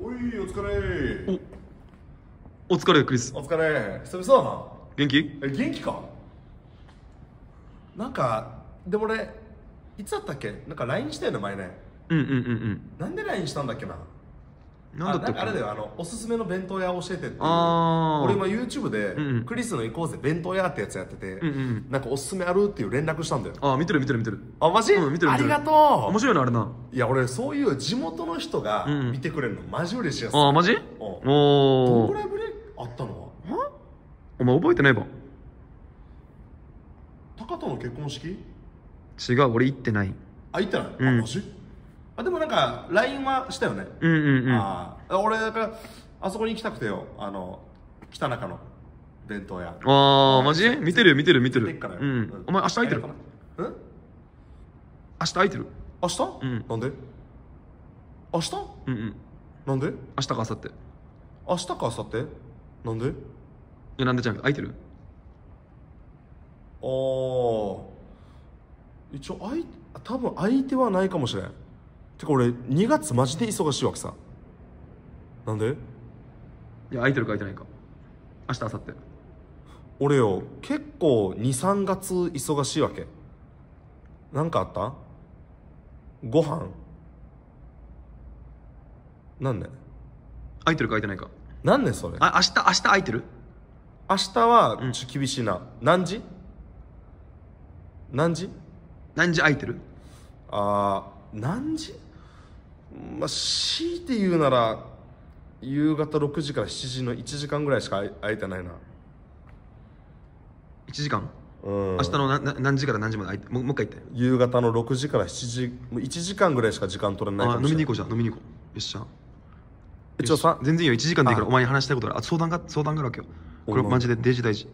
おいお疲れ。お疲れクリス。お疲れ。久々だな。元気？え元気か？なんかでも俺いつだったっけ？なんか LINE したよね前ね。うんうんうんうん。なんで LINE したんだっけな？なんだったあれだよあのおすすめの弁当屋教えてってあー。俺今 YouTube で、うんうん。クリスの行こうぜ弁当屋ってやつやってて、うんうん。なんかおすすめあるっていう連絡したんだよ。あ見てる見てる見てる。あマジ、うん見てる見てる。ありがと面白いなあれな。ういや俺そういう地元の人がうんうん。見てくれるのマジ嬉しいやつ、あマジ？どのおおぐらいぶり？あったのは？お前覚えてないば。高との結婚式？違う俺行ってない。あ行ってない、うん。あマジ？あでもなんか LINE はしたよね、うんうんうん。ああ俺だからあそこに行きたくてよ。あの北中の弁当屋。ああマジ？見てる見てる見てる。うん。お前明日空いてる？うん明日空いてる？明日、うん。なんで？明日？うんうん。なんで？明日か明後日。い明日か明後日？なんで？やなんでちゃん空いてる？ああ一応相多分相手はないかもしれんてか俺2月マジで忙しいわけさ。なんで？いや空いてるか空いてないか。明日明後日。俺よ結構23月忙しいわけ。なんかあった？ご飯？なんで？空いてるか空いてないか。なんでそれ？あ明日明日空いてる？明日はちょ厳しいな、何時？何時？何時空いてる？あー何時？まあ強いて言うなら夕方6時から7時の1時間ぐらいしか空い空いてないな。1時間？うん。明日のなな何時から何時まで空いてもうもう一回言って。夕方の6時から7時もう1時間ぐらいしか時間取れないかあ飲みにもしれない行こうじゃん飲みに行こう。よっしゃ。一応さ全然いいよ。1時間でいいからあ。お前に話したいことある。あ相談が相談があるわけよ。これおマジでデジ大事。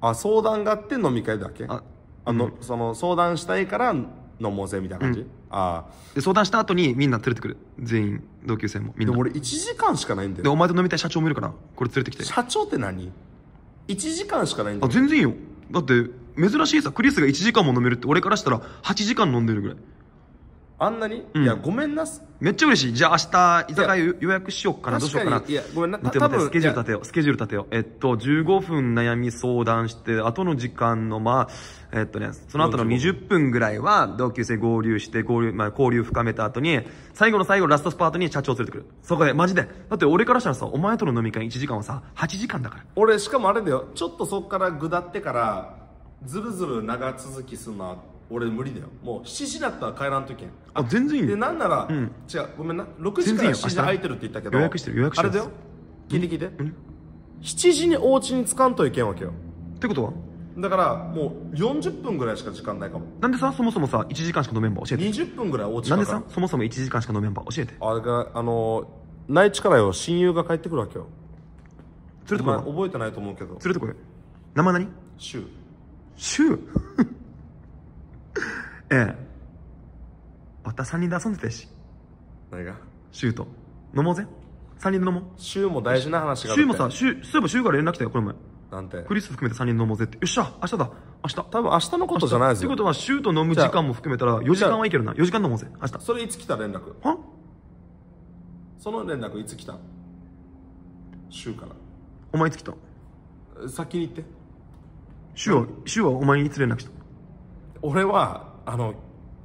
あ相談があって飲み会だっけ？ああの、その相談したいから飲もうぜみたいな感じ、うん。あで相談した後にみんな連れてくる。全員同級生もみんな。あでも俺1時間しかないんだよ。でお前と飲みたい社長もいるからこれ連れてきて。社長って何 ?1 時間しかないんだよ。あ全然いいよ。だって珍しいさクリスが1時間も飲めるって俺からしたら8時間飲んでるぐらいあんなに、うん。いやごめんなすめっちゃ嬉しい。じゃあ明日居酒屋予約しようかな。どうしようかな。いやごめんな待て待てスケジュール立てよう。スケジュール立てよう。えっと15分悩み相談して後の時間のまあえっとねその後の20分。ぐらいは同級生合流して合流、まあ、交流深めた後に最後の最後ラストスパートに社長連れてくる。そこでマジで。だって俺からしたらさお前との飲み会1時間はさ8時間だから。俺しかもあれだよ。ちょっとそっから下ってからずるずる長続きするのは俺無理だよ。もう7時になったら帰らんといけん。あ全然いいでよなんなら、ん。違うごめんな。6時から全然いいよ。7時空いてるって言ったけど予約してる予約してる。あれだよ。聞いて聞いて、7時にお家に着かんといけんわけよ。ってことは？だからもう40分ぐらいしか時間ないかも。なんでさそもそもさ1時間しか飲めんば？教えて。20分ぐらいお家なんでさそもそも1時間しか飲めんば？教えて。あれがあの内地からよ親友が帰ってくるわけよ。連れてこい。覚えてないと思うけど。連れてこい。名前何？週シュー？ええ。また3人で遊んでたし。何が？シューと飲もうぜ。3人で飲もう。週も大事な話シがあるって。ューもさシューそういえばシューから連絡来たよこの前。なんて？クリス含めて3人で飲もうぜって。よっしゃ明日だ。明日。多分明日のことじゃないですよ。ってことはシューと飲む時間も含めたら4時間はいけるな。4時間飲もうぜ。明日。それいつ来た連絡？は？その連絡いつ来た？週かお前いつ来た？ら先に言って。シューはシューはお前にいつ連絡した？俺はあの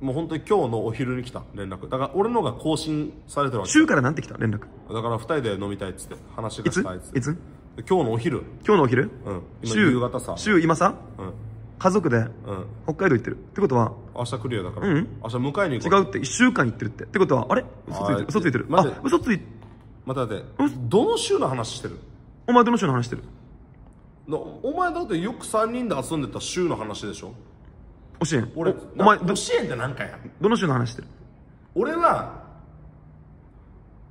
もう本当に今日のお昼に来た連絡。だから俺のが更新されてるわけシューからなんて来た？連絡？だから二人で飲みたいっつって話がしたいっつって。いつ？今日のお昼。今日のお昼？うん。今シュー夕方さ。シュー今さ？うん。家族で？うん。北海道行ってる。ってことは？明日来るよだから、うん。明日迎えに行こう。違うって。1週間行ってるって。ってことはあれ？嘘ついてある嘘ついてる？あ嘘つい待って待ってどの週の話してる？お前どの週の話してる？のお前だってよく3人で遊んでた週の話でしょ？教えん。俺おお前教えんって何かや。どの週の話してる？俺は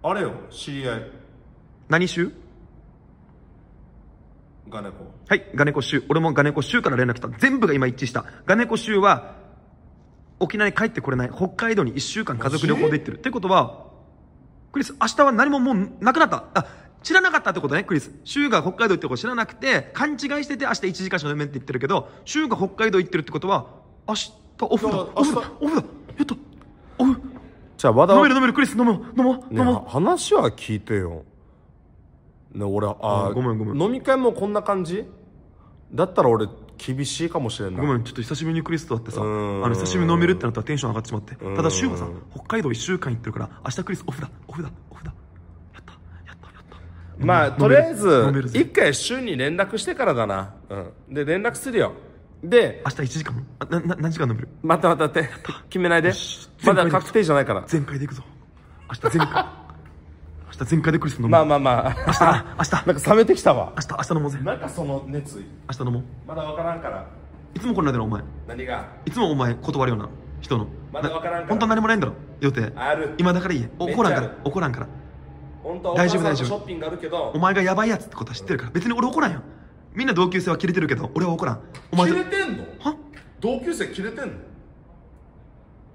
あれよ知り合い。何週？がねこはいガネコ州俺もガネコ州から連絡来た。全部が今一致した。ガネコ州は沖縄に帰ってこれない。北海道に1週間家族旅行で行ってる。ってことはクリス明日は何ももうなくなった。あ知らなかったってことねクリス。州が北海道行ってること知らなくて勘違いしてて明日1時間しか飲めんって言ってるけど州が北海道行ってるってことは明日オフだ。オフだ。オフだ。やった。オフ。じゃあ和田飲める飲めるクリス飲もう飲もうね飲もう。話は聞いてよ。ね俺ああごめんごめん。飲み会もこんな感じ？だったら俺厳しいかもしれんなごめんちょっと久しぶりにクリスと会ってさあうん。の久しぶりに飲めるってなったらテンション上がってしまって。うん。ただ柊はさ北海道1週間行ってるから明日クリスオフだオフだオフだ。やったやったやった。まあとりあえず飲めるぜ。一回週に連絡してからだな。うん。で連絡するよで明日1時間？あなな何時間飲める？待って待って待って。決めないで。しまだ確定じゃないから。全開で行くぞ。明日全開。明日全開でクリス飲む。まあまあまあ。明日な明日。なんか冷めてきたわ。明日明日飲もうぜ。なんかその熱意。明日飲もう。まだ分からんから。いつもこんなだろお前。何が？いつもお前断るような人の。まだわからんから。本当は何もないんだろ予定。ある。今だからいいや怒らんから。怒らんから。本当大丈夫大丈夫。ショッピングあるけど。お前がヤバいやつってことは知ってるから。別に俺怒らんよみんな同級生はキレてるけど俺は怒らん。お前切とれてんの？は？同級生切れてんの？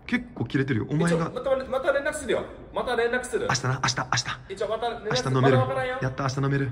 結構キレてるよ。お前がまたまた連絡するよ。また連絡する。明日な明日明日。一応また連絡明日飲める。やった明日飲める